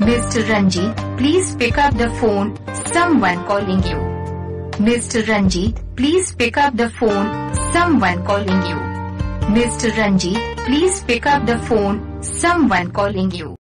Mr. Ranjit, please pick up the phone, someone calling you. Mr. Ranjit, please pick up the phone, someone calling you. Mr. Ranjit, please pick up the phone, someone calling you.